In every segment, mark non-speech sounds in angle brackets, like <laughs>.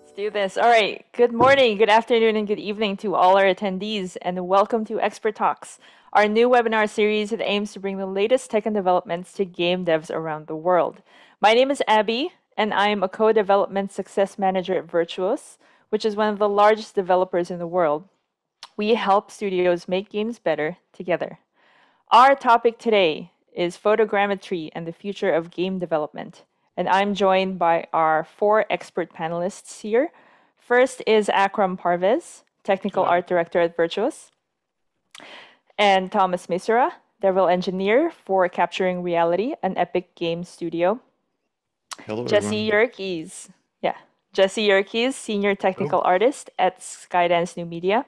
Let's do this. All right. Good morning, good afternoon, and good evening to all our attendees, and welcome to Expert Talks, our new webinar series that aims to bring the latest tech and developments to game devs around the world. My name is Abby, and I am a co-development success manager at Virtuos, which is one of the largest developers in the world. We help studios make games better together. Our topic today is photogrammetry and the future of game development. And I'm joined by our four expert panelists here. First is Akram Parvez, Technical Hello. Art Director at Virtuos, and Tomas Misura, DevRel Engineer for Capturing Reality, an Epic Game studio. Hello, Jesse Yerkes, yeah, Jesse Yerkes, Senior Technical Hello. Artist at Skydance New Media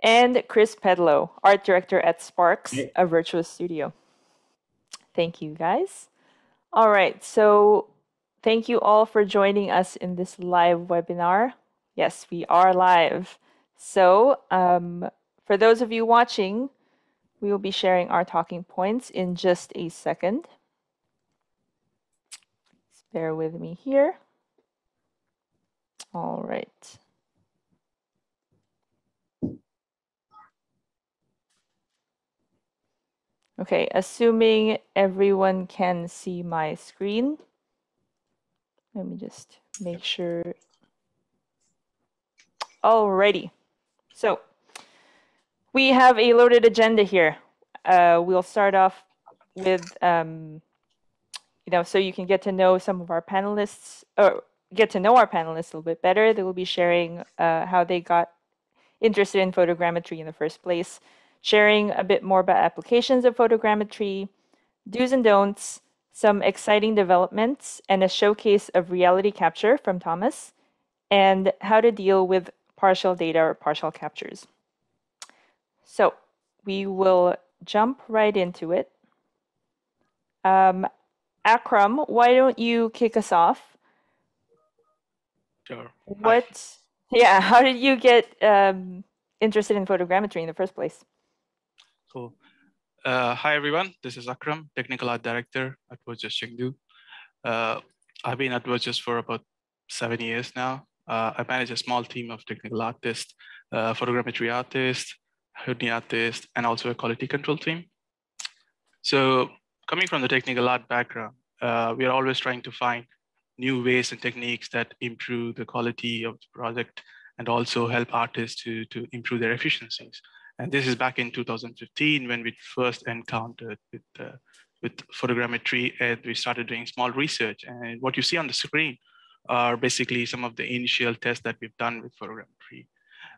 and Chris Pedlow, art director at Sparx, a Virtuos studio. Thank you, guys. All right, so thank you all for joining us in this live webinar. Yes, we are live. So, um, for those of you watching, we will be sharing our talking points in just a second. bear with me here. All right. Okay, assuming everyone can see my screen. Let me just make sure. Alrighty. So we have a loaded agenda here. Uh, we'll start off with, um, you know, so you can get to know some of our panelists, or get to know our panelists a little bit better. They will be sharing uh, how they got interested in photogrammetry in the first place sharing a bit more about applications of photogrammetry, do's and don'ts, some exciting developments, and a showcase of reality capture from Thomas, and how to deal with partial data or partial captures. So we will jump right into it. Um, Akram, why don't you kick us off? Sure. What? Yeah. <laughs> How did you get um, interested in photogrammetry in the first place? Cool. Uh, hi, everyone. This is Akram, Technical Art Director at Virtuos Chengdu. Uh, I've been at Virtuos for about seven years now. Uh, I manage a small team of technical artists, uh, photogrammetry artists, Houdini artists, and also a quality control team. So coming from the technical art background, uh, we are always trying to find new ways and techniques that improve the quality of the project and also help artists to, to improve their efficiencies. And this is back in 2015 when we first encountered with, uh, with photogrammetry and we started doing small research. And what you see on the screen are basically some of the initial tests that we've done with photogrammetry.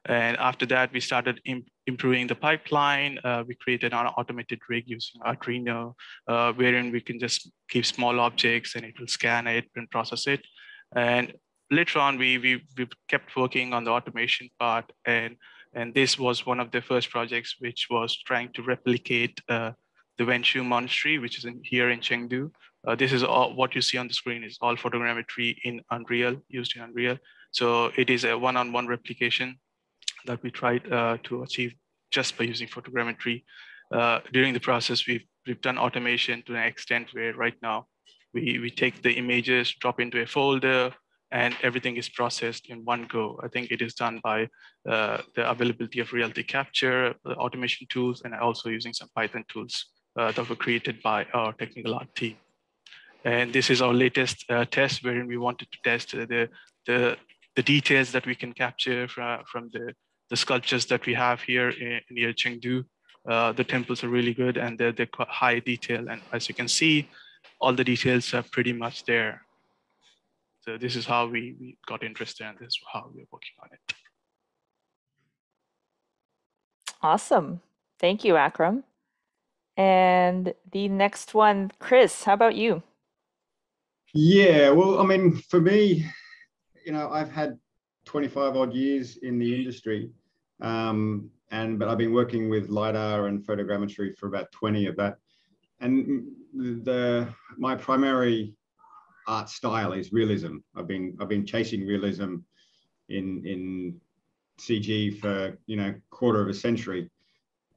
And after that, we started Im improving the pipeline. Uh, we created an automated rig using Arduino, uh, wherein we can just give small objects and it will scan it and process it. And later on, we, we, we kept working on the automation part and and this was one of the first projects which was trying to replicate uh, the Wenshu Monastery, which is in, here in Chengdu. Uh, this is all what you see on the screen is all photogrammetry in Unreal, used in Unreal. So it is a one-on-one -on -one replication that we tried uh, to achieve just by using photogrammetry. Uh, during the process, we've, we've done automation to an extent where right now we, we take the images, drop into a folder, and everything is processed in one go. I think it is done by uh, the availability of reality capture, the automation tools, and also using some Python tools uh, that were created by our technical art team. And this is our latest uh, test wherein we wanted to test the, the, the details that we can capture from, from the, the sculptures that we have here in, near Chengdu. Uh, the temples are really good and they're, they're high detail. And as you can see, all the details are pretty much there. So this is how we, we got interested and this is how we're working on it. Awesome. Thank you, Akram. And the next one, Chris, how about you? Yeah, well, I mean, for me, you know, I've had 25 odd years in the industry. Um, and but I've been working with lidar and photogrammetry for about 20 of that. And the my primary art style is realism. I've been I've been chasing realism in in CG for you know quarter of a century.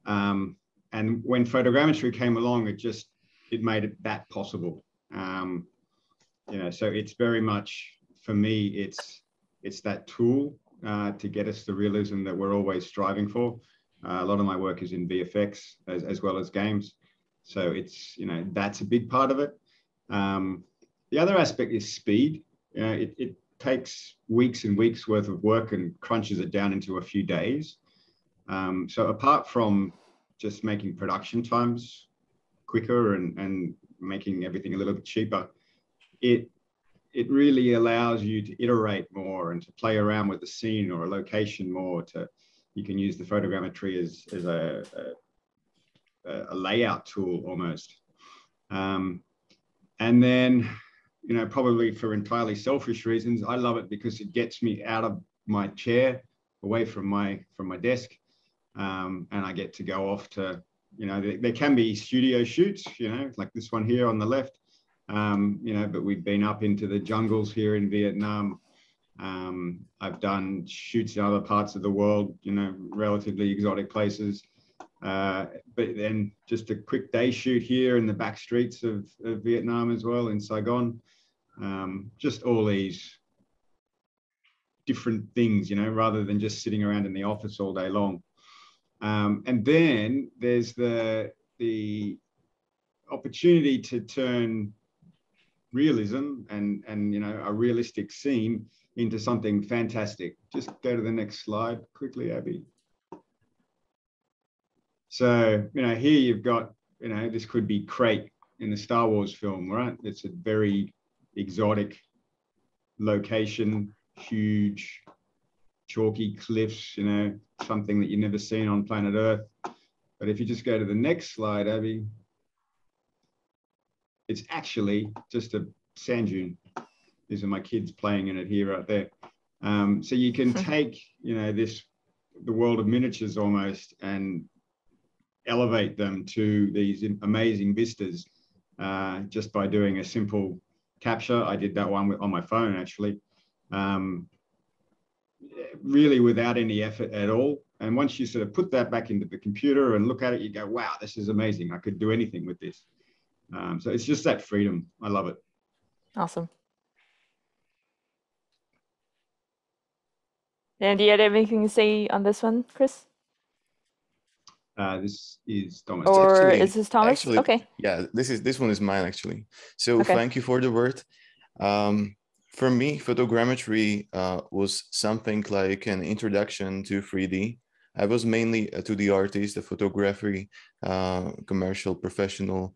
Um, and when photogrammetry came along, it just it made it that possible. Um, you know, so it's very much for me, it's it's that tool uh, to get us the realism that we're always striving for. Uh, a lot of my work is in VFX as, as well as games. So it's, you know, that's a big part of it. Um, the other aspect is speed. Know, it, it takes weeks and weeks worth of work and crunches it down into a few days. Um, so apart from just making production times quicker and, and making everything a little bit cheaper, it it really allows you to iterate more and to play around with the scene or a location more to you can use the photogrammetry as, as a, a, a layout tool almost um, and then you know probably for entirely selfish reasons i love it because it gets me out of my chair away from my from my desk um, and i get to go off to you know there, there can be studio shoots you know like this one here on the left um, you know, but we've been up into the jungles here in Vietnam. Um, I've done shoots in other parts of the world, you know, relatively exotic places. Uh, but then just a quick day shoot here in the back streets of, of Vietnam as well in Saigon. Um, just all these different things, you know, rather than just sitting around in the office all day long. Um, and then there's the the opportunity to turn realism and and you know a realistic scene into something fantastic. Just go to the next slide quickly, Abby. So you know here you've got you know this could be Crait in the Star Wars film, right? It's a very exotic location, huge chalky cliffs, you know, something that you've never seen on planet Earth. But if you just go to the next slide, Abby, it's actually just a sand dune. These are my kids playing in it here, right there. Um, so you can <laughs> take, you know, this, the world of miniatures almost and elevate them to these amazing vistas uh, just by doing a simple capture. I did that one on my phone actually, um, really without any effort at all. And once you sort of put that back into the computer and look at it, you go, wow, this is amazing. I could do anything with this. Um, so it's just that freedom. I love it. Awesome. And do you have anything to say on this one, Chris? Uh, this is Thomas. Or actually- is this Thomas? actually- okay. Yeah, this is this one is mine actually. So Okay. thank you for the word. Um, for me, photogrammetry uh, was something like an introduction to 3D. I was mainly a 2D artist, a photography uh, commercial professional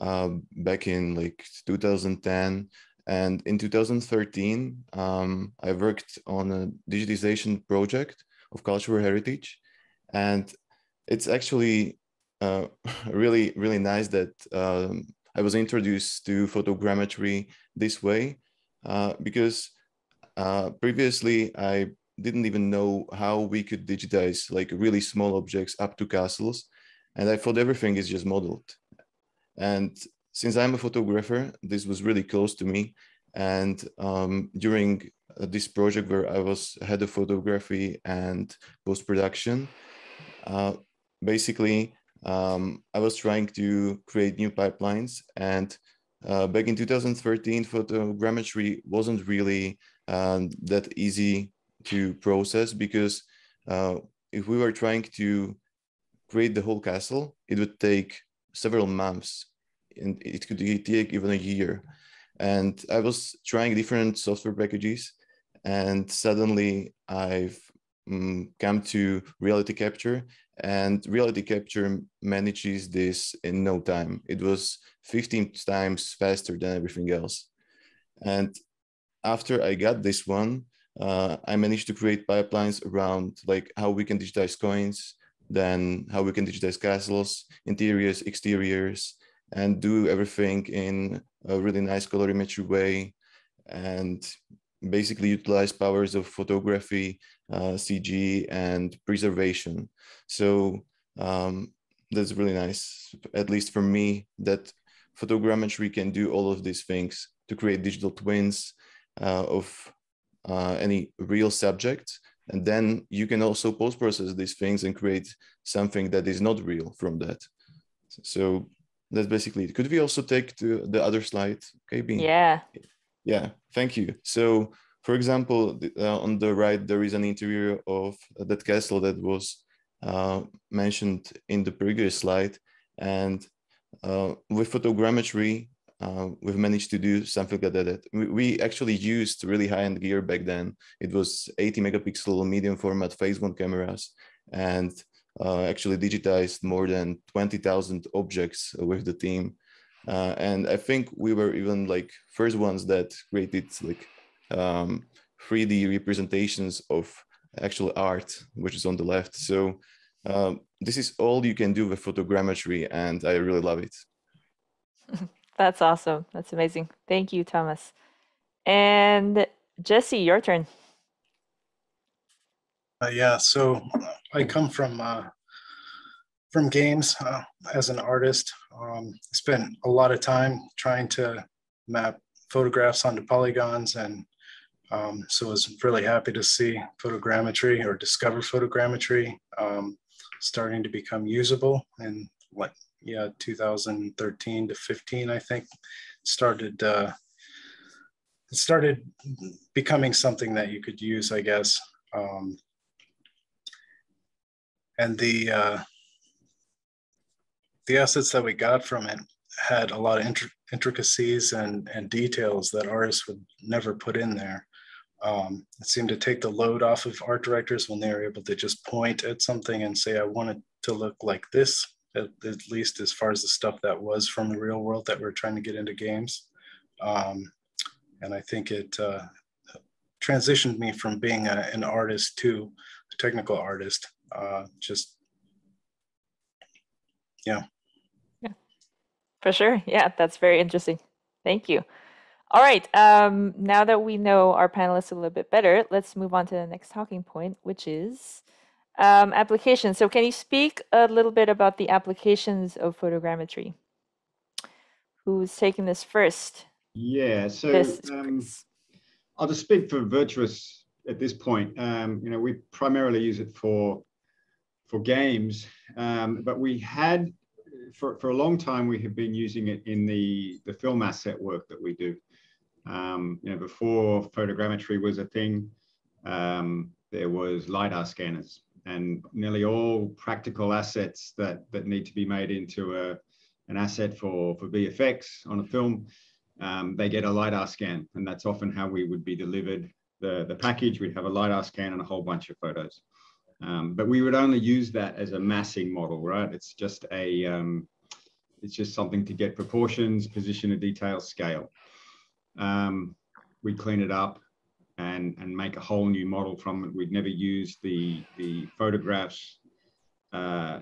uh, back in like 2010. And in 2013, um, I worked on a digitization project of cultural heritage. And it's actually uh, <laughs> really, really nice that um, I was introduced to photogrammetry this way uh, because uh, previously I didn't even know how we could digitize like really small objects up to castles. And I thought everything is just modeled. And since I'm a photographer, this was really close to me. And um, during uh, this project where I was head of photography and post production, uh, basically um, I was trying to create new pipelines. And uh, back in 2013, photogrammetry wasn't really um, that easy to process because uh, if we were trying to create the whole castle, it would take several months and it could take even a year. And I was trying different software packages and suddenly I've um, come to reality capture and reality capture manages this in no time. It was 15 times faster than everything else. And after I got this one, uh, I managed to create pipelines around like how we can digitize coins, then how we can digitize castles, interiors, exteriors, and do everything in a really nice colorimetry way and basically utilize powers of photography, uh, CG, and preservation. So um, that's really nice, at least for me, that photogrammetry can do all of these things to create digital twins uh, of uh, any real subject. And then you can also post-process these things and create something that is not real from that. So that's basically it. Could we also take to the other slide, KB? Yeah. Yeah, thank you. So, for example, uh, on the right, there is an interior of that castle that was uh, mentioned in the previous slide. And uh, with photogrammetry, uh, we've managed to do something like that. We, we actually used really high-end gear back then. It was 80 megapixel medium format phase one cameras and uh, actually digitized more than 20,000 objects with the team. Uh, and I think we were even like first ones that created like um, 3D representations of actual art, which is on the left. So um, this is all you can do with photogrammetry, and I really love it. <laughs> That's awesome. That's amazing. Thank you, Thomas. And Jesse, your turn. Uh, yeah, so I come from uh, from games uh, as an artist. Um, spent a lot of time trying to map photographs onto polygons, and um, so was really happy to see photogrammetry or discover photogrammetry um, starting to become usable in what yeah 2013 to 15 I think started uh, it started becoming something that you could use I guess. Um, and the uh, the assets that we got from it had a lot of intricacies and, and details that artists would never put in there. Um, it seemed to take the load off of art directors when they were able to just point at something and say, I want it to look like this, at, at least as far as the stuff that was from the real world that we're trying to get into games. Um, and I think it uh, transitioned me from being a, an artist to a technical artist. Uh, just, yeah. For sure. Yeah, that's very interesting. Thank you. All right. Um, now that we know our panelists a little bit better, let's move on to the next talking point, which is um, applications. So, can you speak a little bit about the applications of photogrammetry? Who's taking this first? Yeah. So, um, I'll just speak for Virtuos at this point. Um, you know, we primarily use it for for games, um, but we had for, for a long time, we have been using it in the, the film asset work that we do. Um, you know, before photogrammetry was a thing, um, there was LiDAR scanners and nearly all practical assets that, that need to be made into a, an asset for, for VFX on a film, um, they get a LiDAR scan. And that's often how we would be delivered the, the package. We'd have a LiDAR scan and a whole bunch of photos. Um, but we would only use that as a massing model, right? It's just a, um, it's just something to get proportions, position of detail, scale. Um, we clean it up and, and make a whole new model from it. We'd never use the, the photographs uh,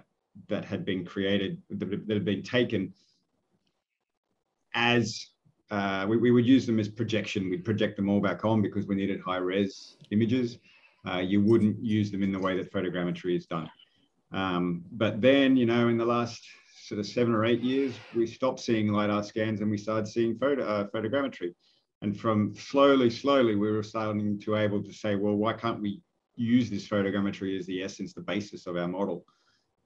that had been created, that, that had been taken as uh, we, we, would use them as projection. We'd project them all back on because we needed high res images uh, you wouldn't use them in the way that photogrammetry is done. Um, but then, you know, in the last sort of seven or eight years, we stopped seeing LiDAR scans and we started seeing photo, uh, photogrammetry. And from slowly, slowly, we were starting to able to say, well, why can't we use this photogrammetry as the essence, the basis of our model?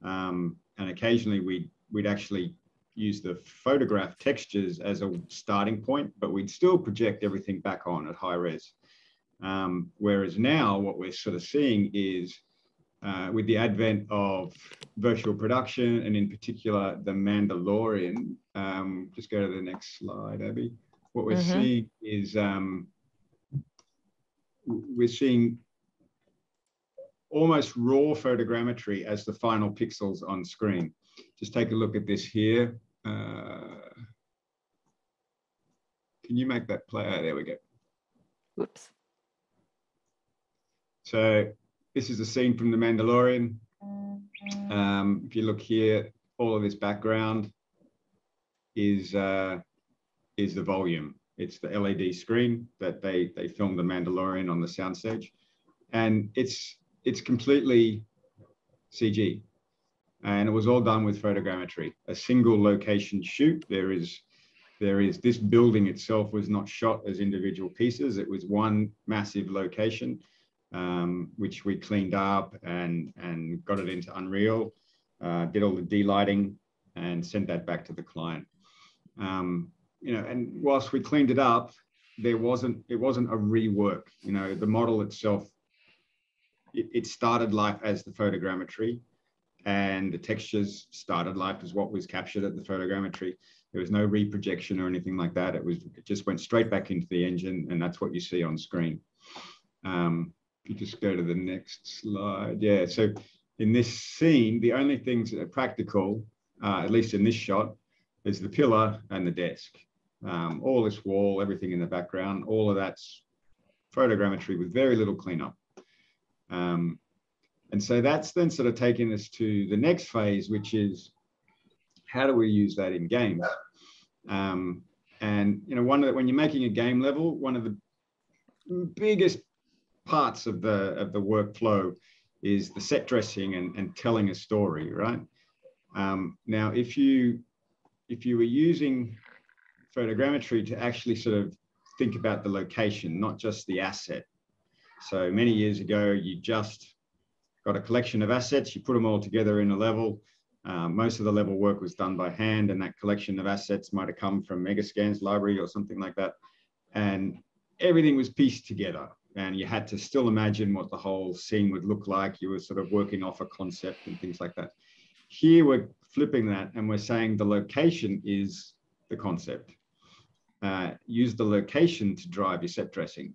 Um, and occasionally we'd, we'd actually use the photograph textures as a starting point, but we'd still project everything back on at high res. Um, whereas now what we're sort of seeing is uh, with the advent of virtual production and in particular the Mandalorian, um, just go to the next slide, Abby. What we're mm-hmm. seeing is um, we're seeing almost raw photogrammetry as the final pixels on screen. Just take a look at this here. Uh, can you make that play? Oh, there we go. Whoops. So this is a scene from The Mandalorian. Um, if you look here, all of this background is uh, is the volume. It's the LED screen that they they filmed The Mandalorian on the soundstage, and it's it's completely CG, and it was all done with photogrammetry. A single location shoot. There is there is this building itself was not shot as individual pieces. It was one massive location um, which we cleaned up and, and got it into Unreal, uh, did all the delighting and sent that back to the client. Um, you know, and whilst we cleaned it up, there wasn't it wasn't a rework. You know, the model itself, it, it started life as the photogrammetry, and the textures started life as what was captured at the photogrammetry. There was no reprojection or anything like that. It was it just went straight back into the engine, and that's what you see on screen. Um, you just go to the next slide, yeah. So in this scene, the only things that are practical, uh, at least in this shot, is the pillar and the desk. Um, all this wall, everything in the background, all of that's photogrammetry with very little cleanup. Um, and so that's then sort of taking us to the next phase, which is how do we use that in games? Um, and you know, one of the, when you're making a game level, one of the biggest parts of the of the workflow is the set dressing and, and telling a story, right? Um, now, if you if you were using photogrammetry to actually sort of think about the location, not just the asset. So many years ago, you just got a collection of assets, you put them all together in a level. Um, most of the level work was done by hand, and that collection of assets might have come from Megascans library or something like that. And everything was pieced together, and you had to still imagine what the whole scene would look like. You were sort of working off a concept and things like that. Here we're flipping that, and we're saying the location is the concept uh, use the location to drive your set dressing.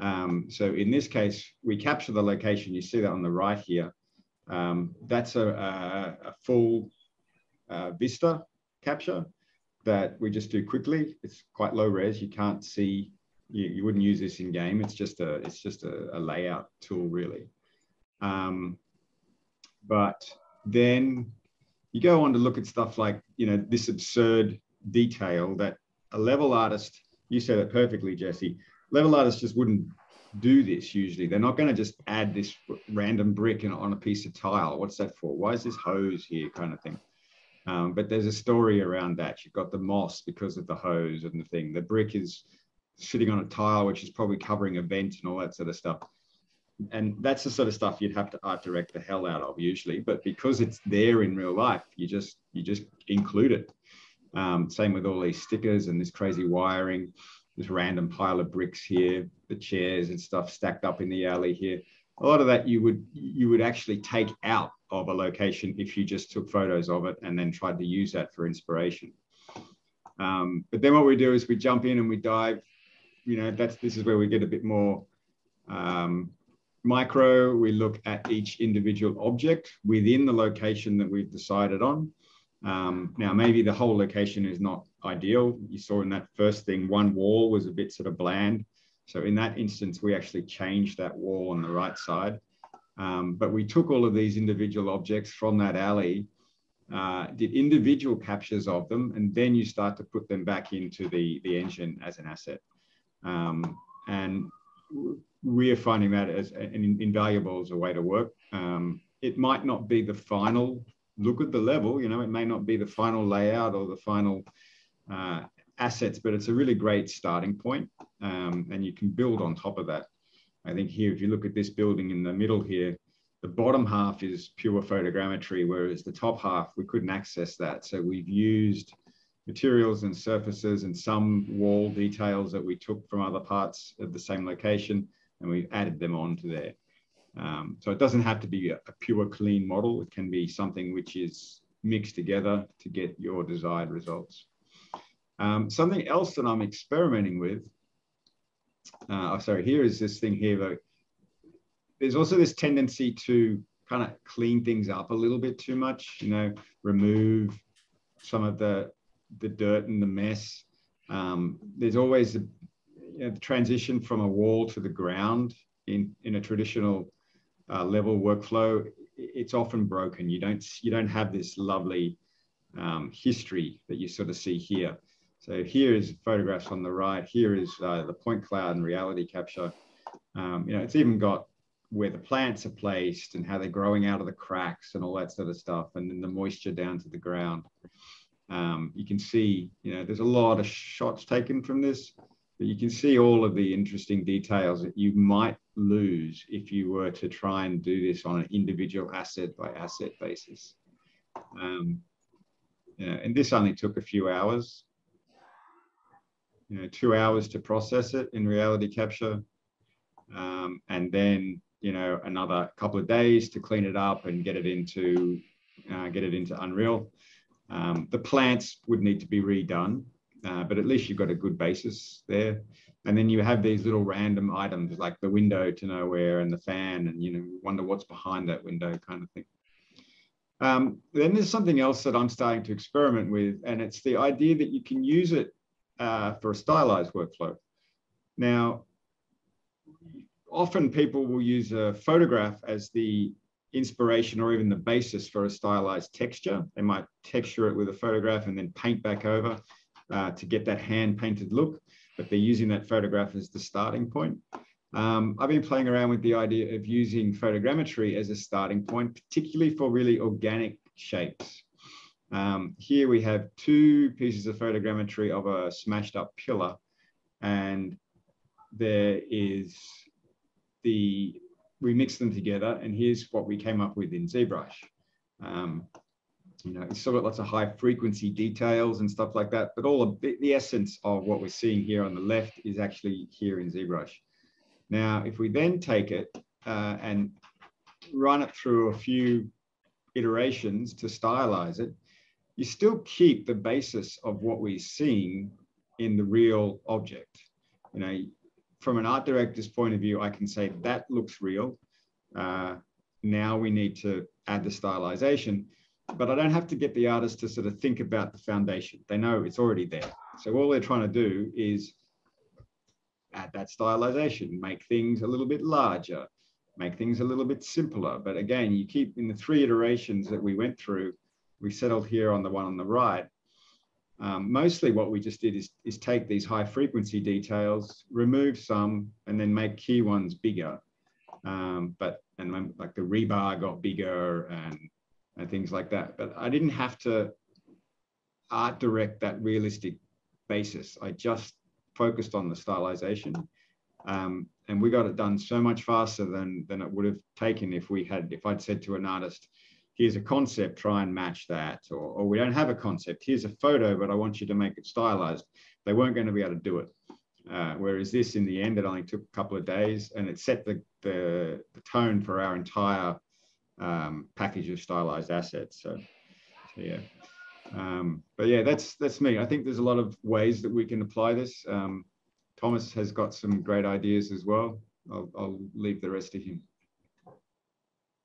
Um, so in this case, we capture the location. You see that on the right here. Um, that's a, a, a full uh, vista capture that we just do quickly. It's quite low res. You can't see. You, you wouldn't use this in game. It's just a it's just a, a layout tool really. Um, but then you go on to look at stuff like you know this absurd detail that a level artist, you said it perfectly, Jesse. Level artists just wouldn't do this usually. They're not going to just add this random brick in, on a piece of tile. What's that for? Why is this hose here, kind of thing? Um, but there's a story around that. You've got the moss because of the hose and the thing. The brick is sitting on a tile, which is probably covering a vent and all that sort of stuff. And that's the sort of stuff you'd have to art direct the hell out of usually. But because it's there in real life, you just you just include it. Um, same with all these stickers and this crazy wiring, this random pile of bricks here, the chairs and stuff stacked up in the alley here. A lot of that you would you would actually take out of a location if you just took photos of it and then tried to use that for inspiration. Um, but then what we do is we jump in and we dive. You know, that's this is where we get a bit more um, micro. We look at each individual object within the location that we've decided on. Um, now, maybe the whole location is not ideal. You saw in that first thing, one wall was a bit sort of bland. So in that instance, we actually changed that wall on the right side. Um, but we took all of these individual objects from that alley, uh, did individual captures of them, and then you start to put them back into the, the engine as an asset. Um, and we are finding that as an invaluable as a way to work. Um, it might not be the final look at the level. You know, it may not be the final layout or the final uh, assets, but it's a really great starting point, um, and you can build on top of that. I think here, if you look at this building in the middle here, the bottom half is pure photogrammetry, whereas the top half, we couldn't access that. So we've used materials and surfaces and some wall details that we took from other parts of the same location, and we've added them onto there. Um, so it doesn't have to be a, a, pure clean model. It can be something which is mixed together to get your desired results. Um, something else that I'm experimenting with, uh, oh, sorry, here is this thing here. Though. There's also this tendency to kind of clean things up a little bit too much, you know, remove some of the, the dirt and the mess. Um, there's always a, you know, the transition from a wall to the ground in, in a traditional uh, level workflow, it's often broken. You don't you don't have this lovely um, history that you sort of see here. So here is photographs on the right. Here is uh, the point cloud and reality capture. Um, you know, it's even got where the plants are placed and how they're growing out of the cracks and all that sort of stuff, and then the moisture down to the ground. Um, you can see, you know, there's a lot of shots taken from this, but you can see all of the interesting details that you might lose if you were to try and do this on an individual asset by asset basis. Um, yeah, and this only took a few hours. you know, two hours to process it in reality capture. Um, and then, you know, another couple of days to clean it up and get it into, uh, get it into Unreal. Um, the plants would need to be redone, uh, but at least you've got a good basis there. And then you have these little random items like the window to nowhere and the fan, and you know, wonder what's behind that window kind of thing. Um, then there's something else that I'm starting to experiment with, and it's the idea that you can use it uh, for a stylized workflow. Now, often people will use a photograph as the inspiration or even the basis for a stylized texture. They might texture it with a photograph and then paint back over uh, to get that hand painted look, but they're using that photograph as the starting point. Um, I've been playing around with the idea of using photogrammetry as a starting point, particularly for really organic shapes. Um, here we have two pieces of photogrammetry of a smashed up pillar, and there is the, we mix them together, and here's what we came up with in ZBrush. Um, you know, it's still got lots of high frequency details and stuff like that, but all of the, the essence of what we're seeing here on the left is actually here in ZBrush. Now, if we then take it uh, and run it through a few iterations to stylize it, you still keep the basis of what we're seeing in the real object. You know, from an art director's point of view, I can say that looks real. Uh, now we need to add the stylization, but I don't have to get the artist to sort of think about the foundation. They know it's already there. So all they're trying to do is add that stylization, make things a little bit larger, make things a little bit simpler. But again, you keep in the three iterations that we went through, we settled here on the one on the right. Um, mostly what we just did is, is take these high frequency details, remove some, and then make key ones bigger. Um, but, and like the rebar got bigger and, and things like that. But I didn't have to art direct that realistic basis. I just focused on the stylization. Um, and we got it done so much faster than, than it would have taken if we had, if I'd said to an artist, here's a concept, try and match that. Or, or we don't have a concept, here's a photo, but I want you to make it stylized. They weren't going to be able to do it. Uh, whereas this, in the end, it only took a couple of days and it set the, the, the tone for our entire um, package of stylized assets. So, so yeah. Um, but yeah, that's that's me. I think there's a lot of ways that we can apply this. Um, Thomas has got some great ideas as well. I'll, I'll leave the rest to him.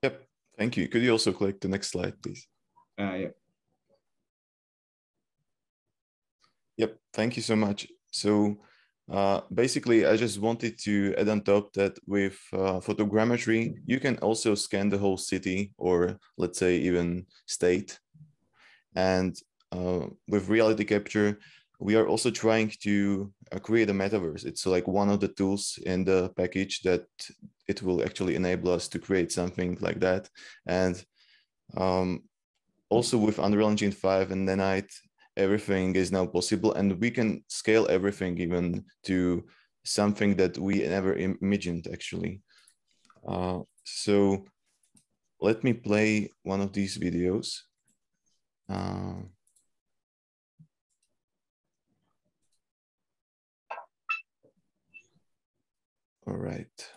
Yep, thank you. Could you also click the next slide, please? Uh, yeah. Yep, thank you so much. So uh, basically, I just wanted to add on top that with uh, photogrammetry, you can also scan the whole city or let's say even state and uh, with reality capture, we are also trying to uh, create a metaverse. It's like one of the tools in the package that it will actually enable us to create something like that. And um, also with Unreal Engine 5 and Nanite, everything is now possible and we can scale everything even to something that we never imagined actually. Uh, so let me play one of these videos. Uh, all right.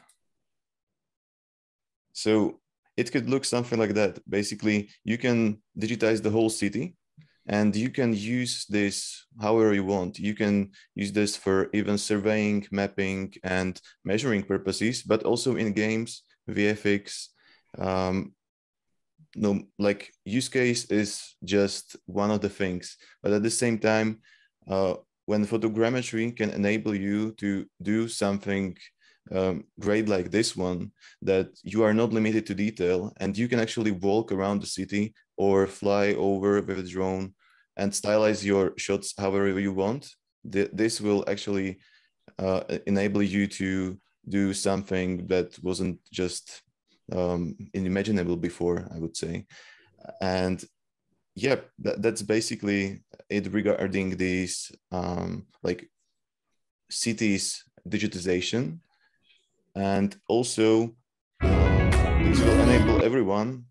So it could look something like that. Basically, you can digitize the whole city and you can use this however you want. You can use this for even surveying, mapping, and measuring purposes, but also in games, VFX, um, no like use case is just one of the things but at the same time uh, when photogrammetry can enable you to do something um, great like this one that you are not limited to detail and you can actually walk around the city or fly over with a drone and stylize your shots however you want this will actually uh, enable you to do something that wasn't just um, unimaginable before, I would say. And yeah, that, that's basically it regarding these um, like cities digitization. And also, uh, this will enable everyone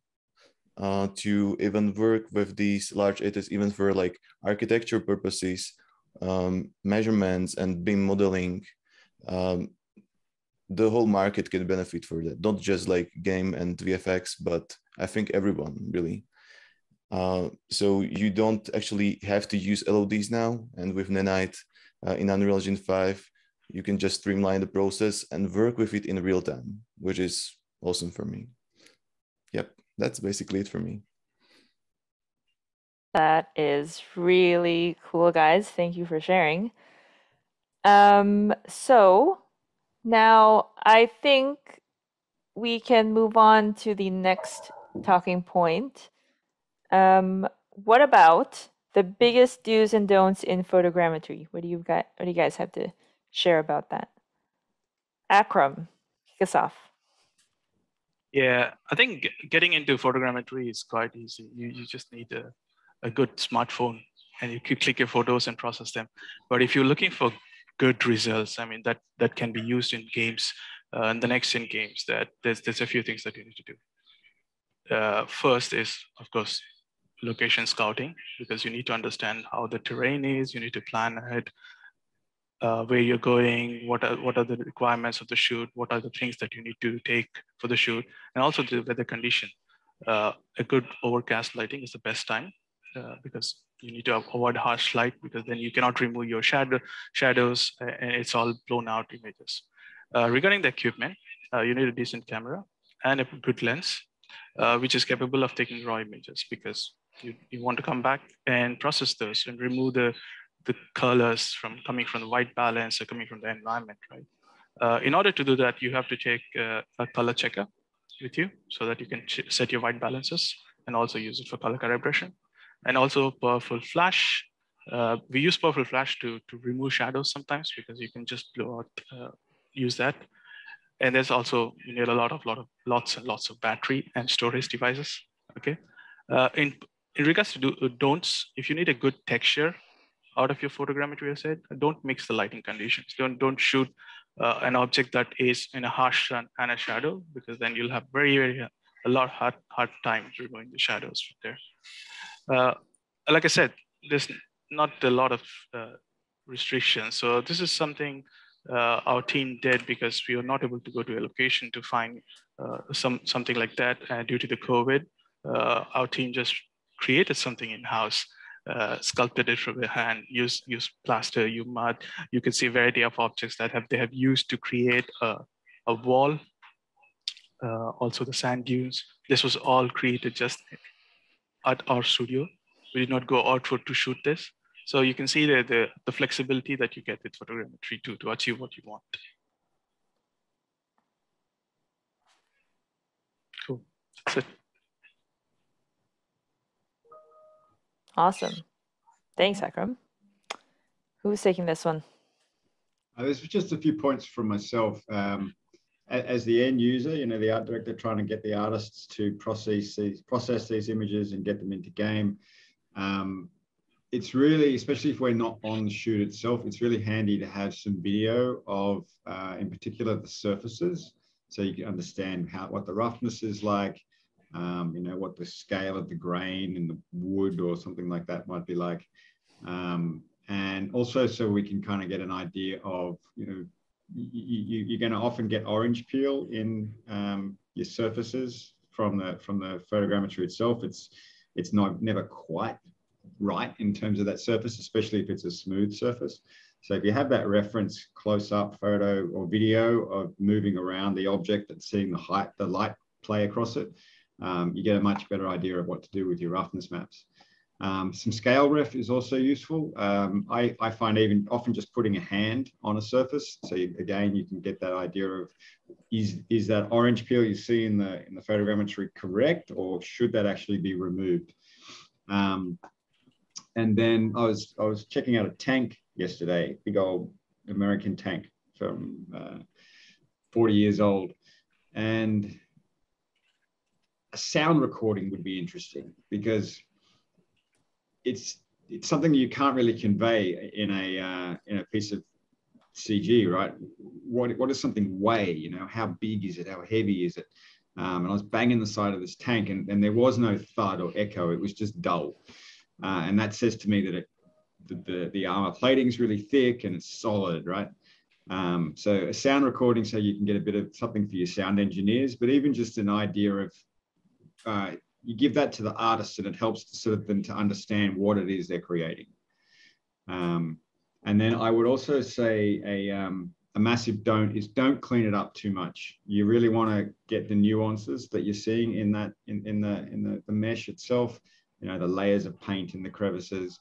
uh, to even work with these large ATs, even for like architecture purposes. um, measurements and BIM modeling, um, the whole market can benefit for that. Not just like game and VFX, but I think everyone really. Uh, so you don't actually have to use LODs now. And with Nanite uh, in Unreal Engine 5, you can just streamline the process and work with it in real time, which is awesome for me. Yep, that's basically it for me. That is really cool, guys. Thank you for sharing. Um, so now I think we can move on to the next talking point. Um, what about the biggest do's and don'ts in photogrammetry? What do you got? What do you guys have to share about that? Akram, kick us off. Yeah, I think getting into photogrammetry is quite easy. You, you just need a, a good smartphone and you can click your photos and process them. But if you're looking for good results, I mean, that, that can be used in games uh, and the next in games that there's, there's a few things that you need to do. Uh, first is, of course, location scouting, because you need to understand how the terrain is, you need to plan ahead uh, where you're going, what are, what are the requirements of the shoot, what are the things that you need to take for the shoot, and also the weather condition. Uh, a good overcast lighting is the best time uh, because you need to avoid harsh light because then you cannot remove your shadow shadows and it's all blown out images. Uh, regarding the equipment, uh, you need a decent camera and a good lens, uh, which is capable of taking raw images because you, you want to come back and process those and remove the the colors from coming from the white balance or coming from the environment, right? Uh, in order to do that, you have to take uh, a color checker with you so that you can set your white balances and also use it for color calibration. And also powerful flash. Uh, we use powerful flash to, to remove shadows sometimes because you can just blow out, uh, use that. And there's also, you need a lot of, lot of, lots and lots of battery and storage devices, okay? Uh, in, in regards to do, uh, don'ts, if you need a good texture out of your photogrammetry said, don't mix the lighting conditions. Don't, don't shoot uh, an object that is in a harsh sun and a shadow, because then you'll have very, very, a lot hard, hard time removing the shadows there. Uh, like I said, there's not a lot of uh, restrictions. So this is something uh, our team did because we were not able to go to a location to find uh, some something like that uh, due to the COVID. our team just created something in-house uh, sculpted it from the hand, use, use plaster, you mud. You can see a variety of objects that have they have used to create a, a wall. Uh, also the sand dunes. This was all created just at our studio. We did not go out for to shoot this. So you can see the, the, the flexibility that you get with photogrammetry too to achieve what you want. Cool, that's it. Awesome. Thanks, Akram. Who's taking this one? Uh, there's just a few points from myself. Um, as the end user, you know, the art director trying to get the artists to process these, process these images and get them into game. Um, it's really, especially if we're not on the shoot itself, it's really handy to have some video of, uh, in particular, the surfaces, so you can understand how what the roughness is like, um, you know, what the scale of the grain in the wood or something like that might be like. Um, and also so we can kind of get an idea of, you know, you, are going to often get orange peel in um, your surfaces from the from the photogrammetry itself. It's it's not never quite right in terms of that surface, especially if it's a smooth surface. So if you have that reference close up photo or video of moving around the object and seeing the height, the light play across it, um, you get a much better idea of what to do with your roughness maps. Um, some scale ref is also useful. Um, I, I, find even often just putting a hand on a surface. So you, again, you can get that idea of is, is that orange peel you see in the, in the photogrammetry correct or should that actually be removed? Um, and then I was, I was checking out a tank yesterday, big old American tank from uh, 40 years old. And a sound recording would be interesting because it's it's something you can't really convey in a uh, in a piece of CG, right? What what does something weigh? You know, how big is it? How heavy is it? Um, and I was banging the side of this tank, and, and there was no thud or echo. It was just dull, uh, and that says to me that it the, the, the armor plating is really thick and it's solid, right? Um, so a sound recording so you can get a bit of something for your sound engineers, but even just an idea of uh, you give that to the artists and it helps to sort of them to understand what it is they're creating. Um, and then I would also say a, um, a massive don't is don't clean it up too much. You really want to get the nuances that you're seeing in that in, in the in the, the mesh itself. You know the layers of paint in the crevices,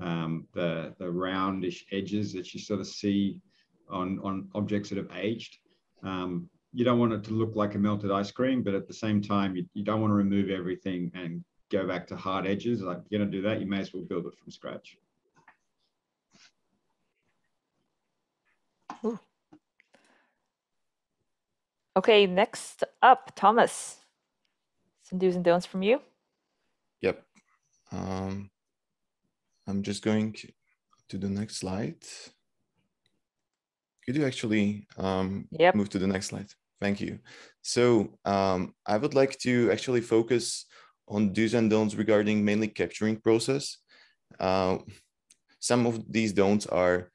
um, the the roundish edges that you sort of see on on objects that have aged. Um, you don't want it to look like a melted ice cream, but at the same time, you, you don't want to remove everything and go back to hard edges. Like you're gonna do that, you may as well build it from scratch. Ooh. Okay, next up, Tomas. Some do's and don'ts from you. Yep. Um, I'm just going to the next slide. Could you actually um, Yep. move to the next slide? Thank you. So um, I would like to actually focus on do's and don'ts regarding mainly capturing process. Uh, some of these don'ts are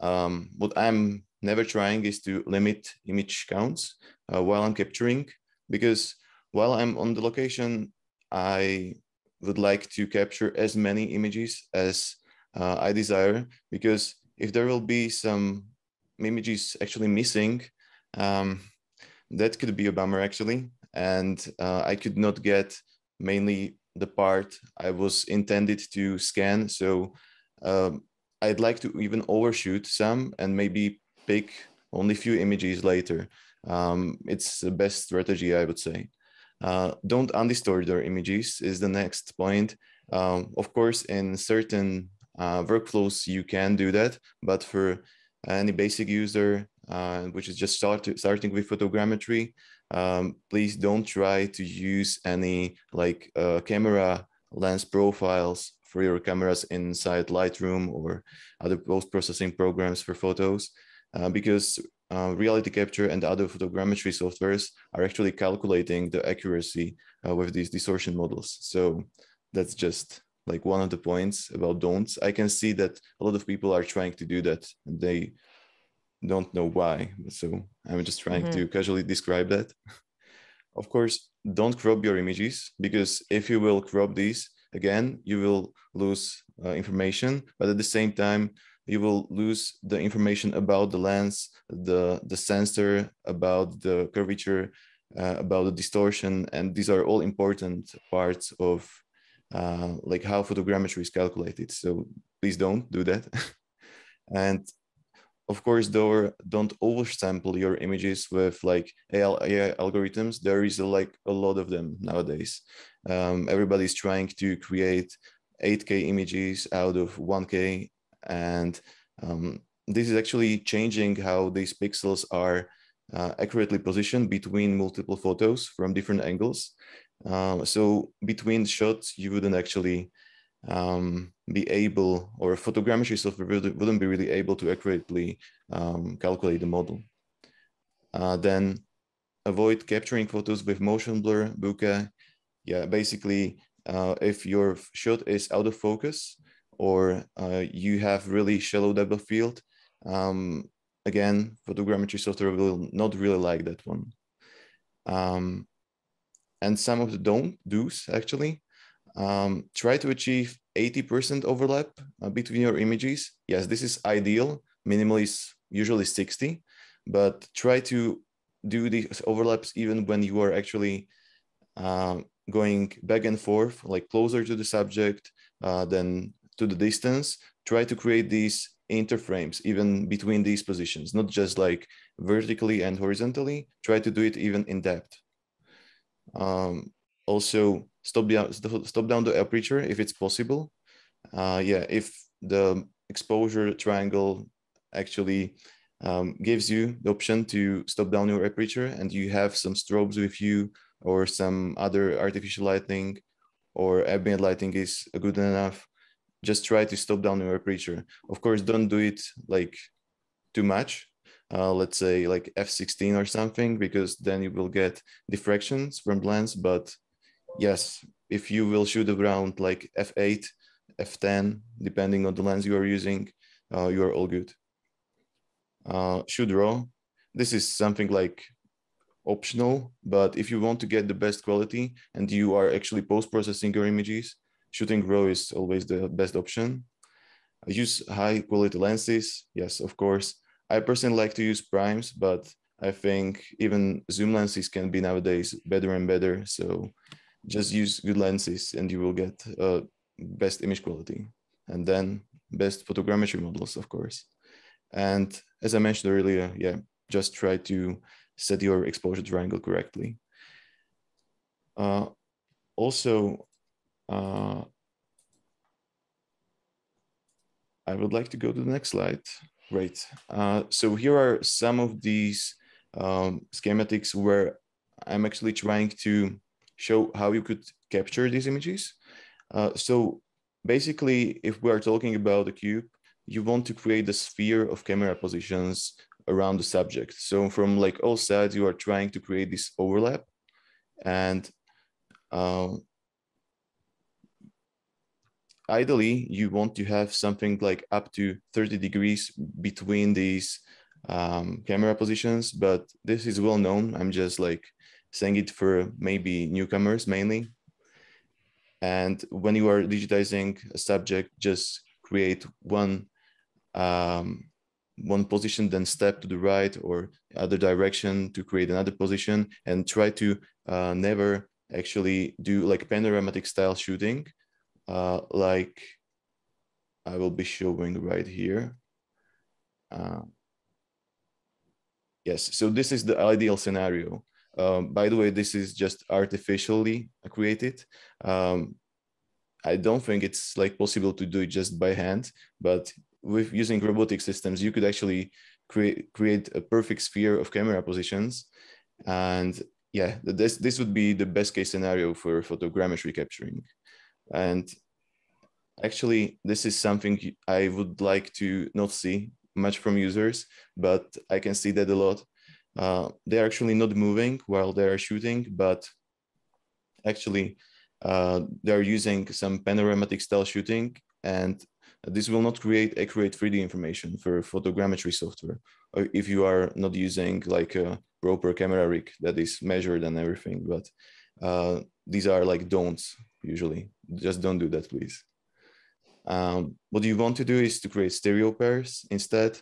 um, what I'm never trying is to limit image counts uh, while I'm capturing because while I'm on the location, I would like to capture as many images as uh, I desire because if there will be some images actually missing, um, that could be a bummer actually. And uh, I could not get mainly the part I was intended to scan. So um, I'd like to even overshoot some and maybe pick only few images later. Um, it's the best strategy, I would say. Uh, don't undistort your images is the next point. Um, of course, in certain uh, workflows, you can do that, but for any basic user, uh, which is just start starting with photogrammetry, um, please don't try to use any like uh, camera lens profiles for your cameras inside Lightroom or other post-processing programs for photos, uh, because uh, reality capture and other photogrammetry softwares are actually calculating the accuracy uh, with these distortion models. So that's just like one of the points about don'ts. I can see that a lot of people are trying to do that. They don't know why. So I'm just trying Mhm. to casually describe that. of course, don't crop your images because if you will crop these, again, you will lose uh, information, but at the same time, you will lose the information about the lens, the, the sensor, about the curvature, uh, about the distortion. And these are all important parts of uh, like how photogrammetry is calculated. So please don't do that. <laughs> and of course, though, don't oversample your images with like AI, algorithms. There is a, like a lot of them nowadays. Um, everybody's trying to create 8K images out of 1K, and um, this is actually changing how these pixels are uh, accurately positioned between multiple photos from different angles. Uh, so between shots, you wouldn't actually um, be able, or photogrammetry software wouldn't be really able to accurately um, calculate the model. Uh, then avoid capturing photos with motion blur, bokeh. Yeah, basically, uh, if your shot is out of focus or uh, you have really shallow depth of field, um, again, photogrammetry software will not really like that one. Um, and some of the don't do's actually um, try to achieve 80% overlap uh, between your images. Yes, this is ideal. Minimal is usually 60, but try to do these overlaps even when you are actually uh, going back and forth, like closer to the subject uh, than to the distance. Try to create these interframes even between these positions, not just like vertically and horizontally. Try to do it even in depth. Um, also, stop down stop down the aperture if it's possible. Uh, yeah, if the exposure triangle actually um, gives you the option to stop down your aperture and you have some strobes with you or some other artificial lighting or ambient lighting is good enough, just try to stop down your aperture. Of course, don't do it like too much. Uh, let's say like f16 or something, because then you will get diffractions from the lens. But yes, if you will shoot around like f8, f10, depending on the lens you are using, uh, you are all good. Uh, should raw, this is something like optional, but if you want to get the best quality and you are actually post-processing your images, shooting raw is always the best option. I use high quality lenses. Yes, of course. I personally like to use primes, but I think even zoom lenses can be nowadays better and better. So just use good lenses and you will get uh, best image quality and then best photogrammetry models, of course. And as I mentioned earlier, yeah, just try to set your exposure triangle correctly. Uh, also, uh, I would like to go to the next slide. Great. Uh, so here are some of these um, schematics where I'm actually trying to show how you could capture these images. Uh, so basically, if we are talking about a cube, you want to create the sphere of camera positions around the subject. So from like all sides, you are trying to create this overlap. And um, ideally, you want to have something like up to 30 degrees between these um, camera positions, but this is well known. I'm just like saying it for maybe newcomers mainly. And when you are digitizing a subject, just create one um, one position, then step to the right or other direction to create another position and try to uh, never actually do like panoramic style shooting uh, like I will be showing right here. Uh, yes, so this is the ideal scenario. Um, by the way, this is just artificially created. Um, I don't think it's like possible to do it just by hand, but with using robotic systems, you could actually create create a perfect sphere of camera positions. And yeah, this this would be the best case scenario for photogrammetry capturing. And actually, this is something I would like to not see much from users, but I can see that a lot. Uh, they're actually not moving while they're shooting, but actually uh, they're using some panoramic style shooting and this will not create accurate 3D information for photogrammetry software if you are not using like a proper camera rig that is measured and everything. But uh, these are like don'ts usually. Just don't do that, please. Um, what you want to do is to create stereo pairs instead.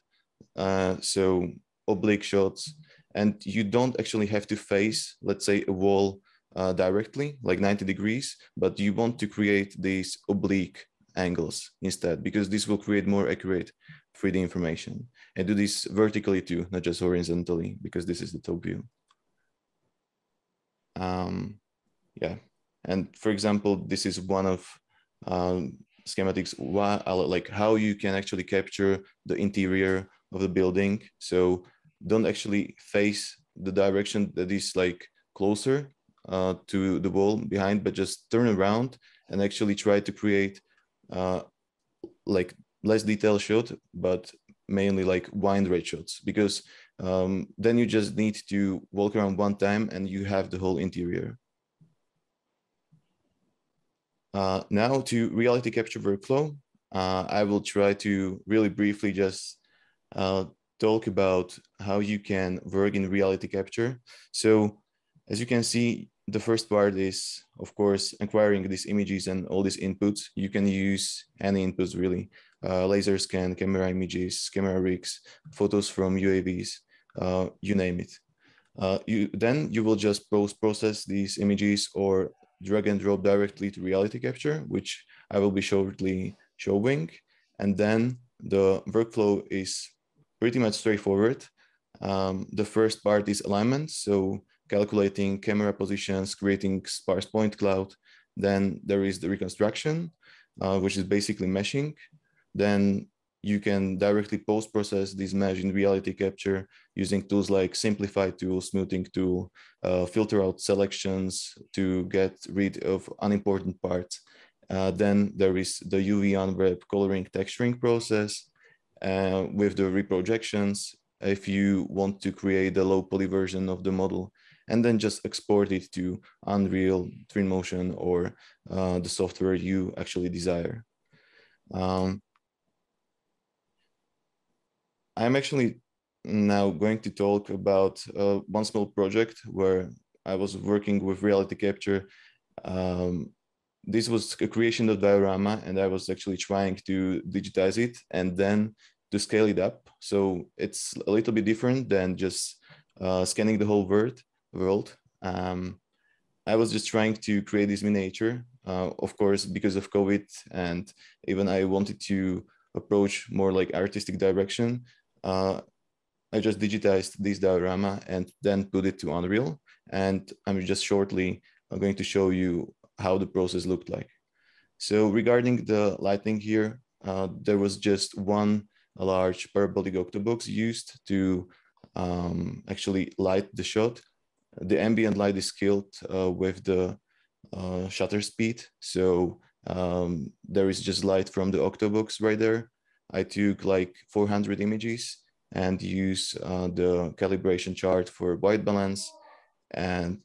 Uh, so oblique shots, and you don't actually have to face, let's say, a wall uh, directly, like 90 degrees, but you want to create these oblique angles instead, because this will create more accurate 3D information. And do this vertically too, not just horizontally, because this is the top view. Um, yeah, and for example, this is one of um, schematics, why, like how you can actually capture the interior of the building. So don't actually face the direction that is like closer uh, to the wall behind, but just turn around and actually try to create uh, like less detailed shot, but mainly like wind rate shots because um, then you just need to walk around one time and you have the whole interior. Uh, now to reality capture workflow, uh, I will try to really briefly just uh, talk about how you can work in reality capture. So as you can see, the first part is, of course, acquiring these images and all these inputs. You can use any inputs really, uh, laser scan, camera images, camera rigs, photos from UAVs, uh, you name it. Uh, you Then you will just post-process these images or drag and drop directly to reality capture, which I will be shortly showing. And then the workflow is pretty much straightforward. Um, the first part is alignment. So calculating camera positions, creating sparse point cloud. Then there is the reconstruction, uh, which is basically meshing. Then you can directly post-process this mesh in reality capture using tools like Simplify tool, smoothing tool, uh, filter out selections to get rid of unimportant parts. Uh, then there is the UV unwrap coloring texturing process uh, with the reprojections if you want to create a low poly version of the model and then just export it to Unreal, Twinmotion, or uh, the software you actually desire. Um, I'm actually now going to talk about uh, one small project where I was working with reality capture. Um, this was a creation of diorama and I was actually trying to digitize it and then to scale it up. So it's a little bit different than just uh, scanning the whole world. world. Um, I was just trying to create this miniature, uh, of course, because of COVID and even I wanted to approach more like artistic direction. Uh, I just digitized this diorama and then put it to Unreal. And I'm just shortly uh, going to show you how the process looked like. So regarding the lighting here, uh, there was just one large parabolic octobox used to um, actually light the shot. The ambient light is scaled uh, with the uh, shutter speed. So um, there is just light from the octobox right there. I took like 400 images and use uh, the calibration chart for white balance and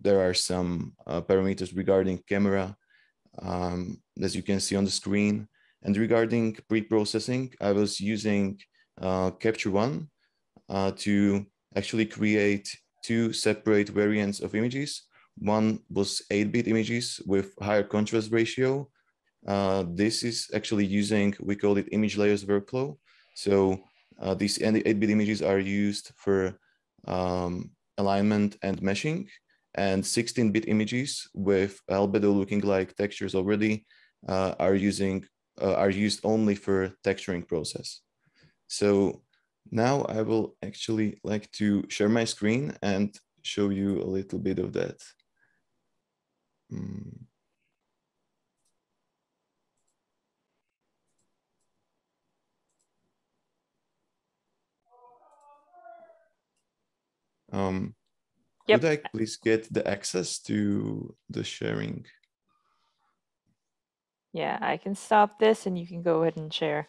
there are some uh, parameters regarding camera, um, as you can see on the screen. And regarding pre-processing, I was using uh, Capture One uh, to actually create two separate variants of images. One was 8-bit images with higher contrast ratio. Uh, this is actually using, we call it image layers workflow. So uh, these 8-bit images are used for um, alignment and meshing and 16-bit images with albedo looking like textures already uh, are using uh, are used only for texturing process. So now I will actually like to share my screen and show you a little bit of that. Mm. Um, yep. Could I please get the access to the sharing? Yeah, I can stop this and you can go ahead and share.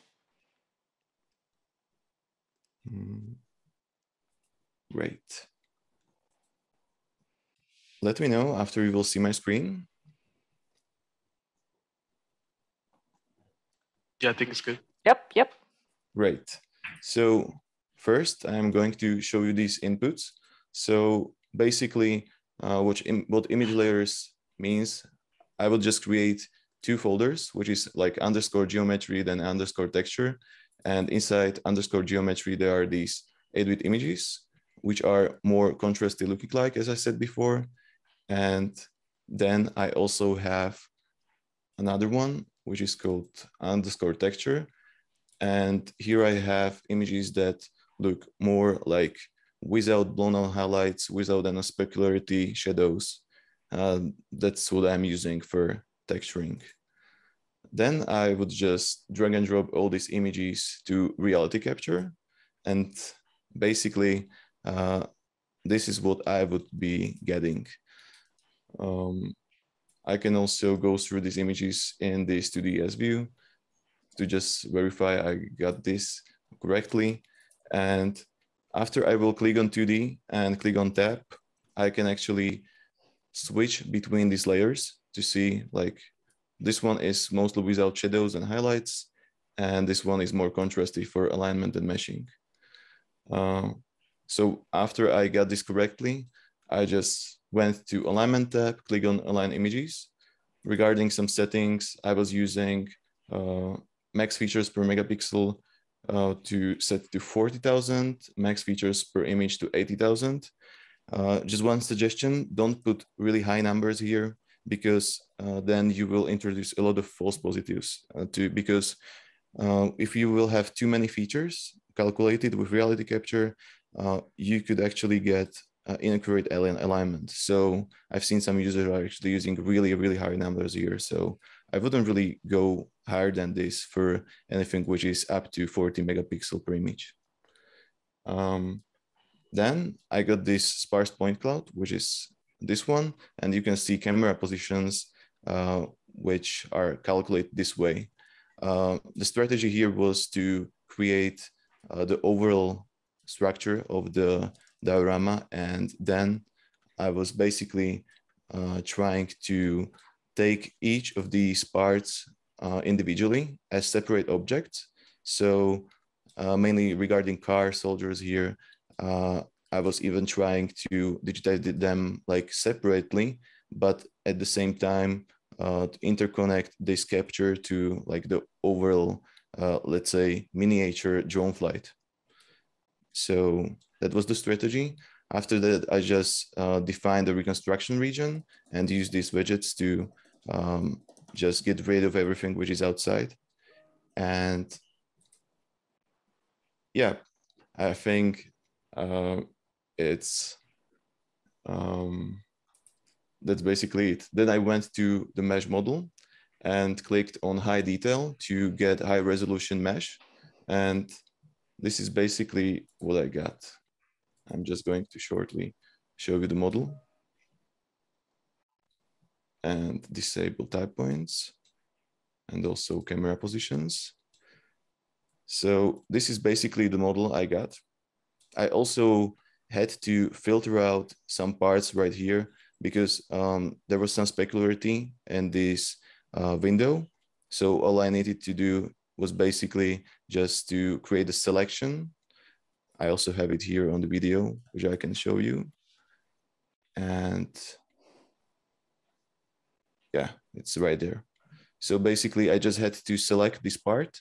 Mm. Great. Let me know after you will see my screen. Yeah, I think it's good. Yep, yep. Great. So first, I'm going to show you these inputs. So basically, uh, what, Im what image layers means, I will just create two folders, which is like underscore geometry, then underscore texture. And inside underscore geometry, there are these 8-bit images, which are more contrasty looking like, as I said before. And then I also have another one, which is called underscore texture. And here I have images that look more like without blown out highlights, without any specularity shadows. Uh, that's what I'm using for texturing. Then I would just drag and drop all these images to reality capture. And basically, uh, this is what I would be getting. Um, I can also go through these images in the 2D as view to just verify I got this correctly. And after I will click on 2D and click on tab, I can actually switch between these layers to see like this one is mostly without shadows and highlights, and this one is more contrasty for alignment and meshing. Uh, so after I got this correctly, I just went to alignment tab, click on align images. Regarding some settings, I was using uh, max features per megapixel uh, to set to 40,000, max features per image to 80,000. Uh, just one suggestion, don't put really high numbers here because uh, then you will introduce a lot of false positives uh, to because uh, if you will have too many features calculated with reality capture, uh, you could actually get inaccurate alien alignment. So I've seen some users are actually using really, really high numbers here. So I wouldn't really go higher than this for anything which is up to 40 megapixel per image. Um, then I got this sparse point cloud, which is this one, and you can see camera positions uh, which are calculated this way. Uh, the strategy here was to create uh, the overall structure of the diorama, and then I was basically uh, trying to take each of these parts uh, individually as separate objects. So uh, mainly regarding car soldiers here, uh, I was even trying to digitize them like separately, but at the same time uh, to interconnect this capture to like the overall, uh, let's say, miniature drone flight. So that was the strategy. After that, I just uh, defined the reconstruction region and use these widgets to um, just get rid of everything which is outside. And yeah, I think uh, it's um, that's basically it. Then I went to the mesh model and clicked on high detail to get high resolution mesh. And this is basically what I got. I'm just going to shortly show you the model and disable tie points and also camera positions. So this is basically the model I got. I also had to filter out some parts right here because um, there was some specularity in this uh, window. So all I needed to do was basically just to create a selection. I also have it here on the video, which I can show you. And yeah, it's right there. So basically I just had to select this part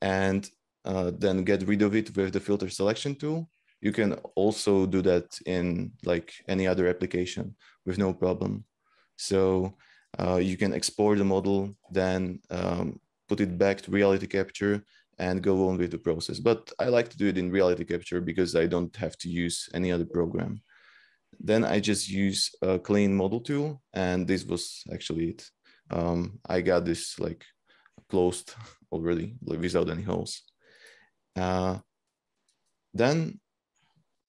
and uh, then get rid of it with the filter selection tool you can also do that in like any other application with no problem. So uh, you can export the model, then um, put it back to reality capture and go on with the process. But I like to do it in reality capture because I don't have to use any other program. Then I just use a clean model tool and this was actually it. Um, I got this like closed <laughs> already without any holes. Uh, then